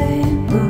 same boat.